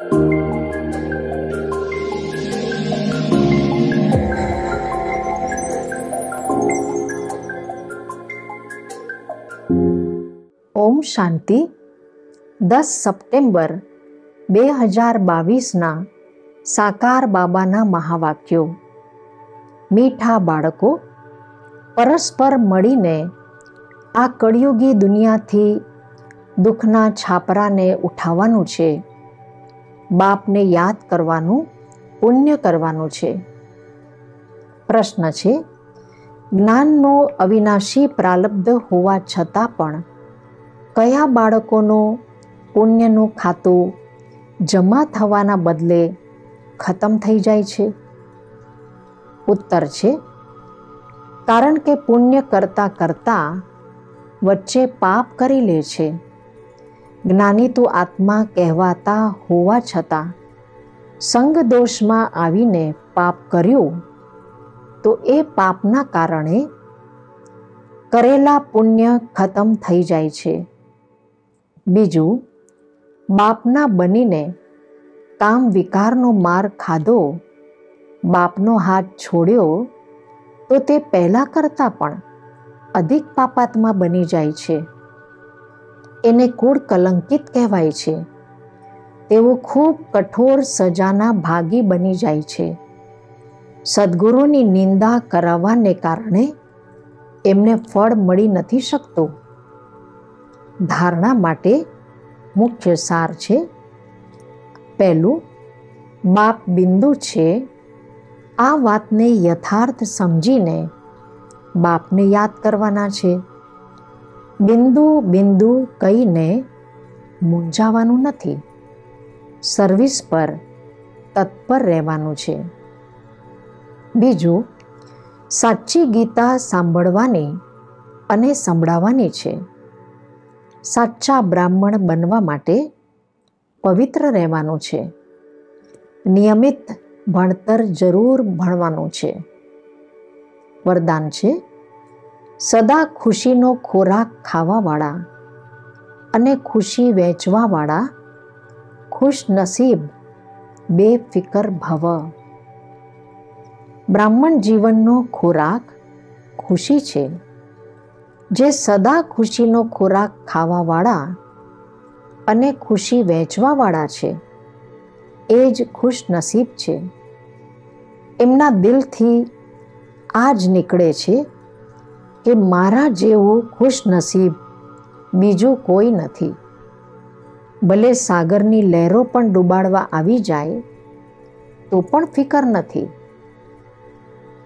ઓમ શાંતિ. દસ સપ્ટેમ્બર બે હજાર બાવીસના સાકાર બાબાના મહાવાક્યો. મીઠા બાળકો, પરસ્પર મળીને આ કળિયુગી દુનિયાથી દુઃખના છાપરાને ઉઠાવવાનું છે. બાપને યાદ કરવાનું, પુણ્ય કરવાનું છે. પ્રશ્ન છે, જ્ઞાનનો અવિનાશી પ્રાલબ્ધ હોવા છતાં પણ કયા બાળકોનો પુણ્યનું ખાતું જમા થવાના બદલે ખતમ થઈ જાય છે? ઉત્તર છે, કારણ કે પુણ્ય કરતાં કરતાં વચ્ચે પાપ કરી લે છે. જ્ઞાની તો આત્મા કહેવાતા હોવા છતાં સંગ દોષમાં આવીને પાપ કર્યું, તો એ પાપના કારણે કરેલા પુણ્ય ખતમ થઈ જાય છે. બીજું, બાપના બનીને કામ વિકારનો માર ખાધો, બાપનો હાથ છોડ્યો, તો તે પહેલાં કરતાં પણ અધિક પાપાત્મા બની જાય છે. એને કુળ કલંકિત કહેવાય છે. તેઓ ખૂબ કઠોર સજાના ભાગી બની જાય છે. સદગુરુની નિંદા કરાવવાને કારણે એમને ફળ મળી નથી શકતો. ધારણા માટે મુખ્ય સાર છે. પહેલું, બાપ બિંદુ છે. આ વાતને યથાર્થ સમજીને બાપને યાદ કરવાના છે. બિંદુ બિંદુ કહીને મૂંઝાવાનું નથી. સર્વિસ પર તત્પર રહેવાનું છે. બીજું, સાચી ગીતા સાંભળવાની અને સંભળાવવાની છે. સાચા બ્રાહ્મણ બનવા માટે પવિત્ર રહેવાનું છે. નિયમિત ભણતર જરૂર ભણવાનું છે. વરદાન છે સદા ખુશીનો ખોરાક ખાવાવાળા અને ખુશી વહેંચવાવાળા ખુશનસીબ બેફિકર ભવ. બ્રાહ્મણ જીવનનો ખોરાક ખુશી છે. જે સદા ખુશીનો ખોરાક ખાવાવાળા અને ખુશી વહેંચવાવાળા છે, એ જ ખુશનસીબ છે. એમના દિલથી આ જ નીકળે છે કે મારા જેવું ખુશનસીબ બીજું કોઈ નથી. ભલે સાગરની લહેરો પણ ડૂબાડવા આવી જાય, તો પણ ફિકર નથી.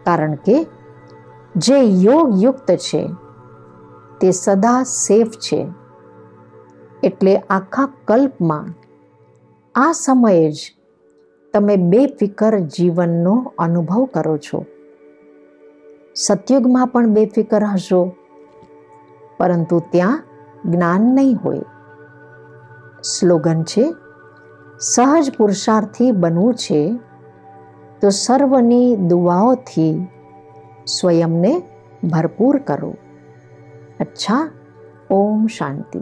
કારણ કે જે યોગ યુક્ત છે, તે સદા સેફ છે. એટલે આખા કલ્પમાં આ સમયે જ તમે બેફિકર જીવનનો અનુભવ કરો છો. સતયુગમાં પણ બેફિકર હશો. પરંતુ ત્યાં જ્ઞાન નહીં હોય. સ્લોગન છે, સહજ પુરુષાર્થી બનવું છે, તો સર્વની દુઆઓથી સ્વયંને ભરપૂર કરો. અચ્છા, ઓમ શાંતિ.